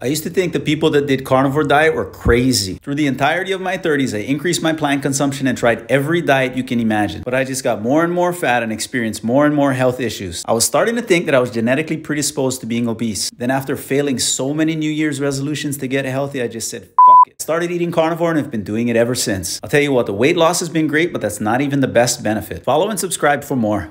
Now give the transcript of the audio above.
I used to think the people that did carnivore diet were crazy. Through the entirety of my 30s, I increased my plant consumption and tried every diet you can imagine. But I just got more and more fat and experienced more and more health issues. I was starting to think that I was genetically predisposed to being obese. Then after failing so many New Year's resolutions to get healthy, I just said, fuck it. Started eating carnivore and have been doing it ever since. I'll tell you what, the weight loss has been great, but that's not even the best benefit. Follow and subscribe for more.